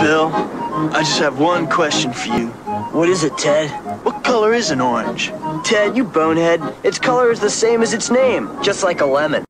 Bill, I just have one question for you. What is it, Ted? What color is an orange? Ted, you bonehead. Its color is the same as its name, just like a lemon.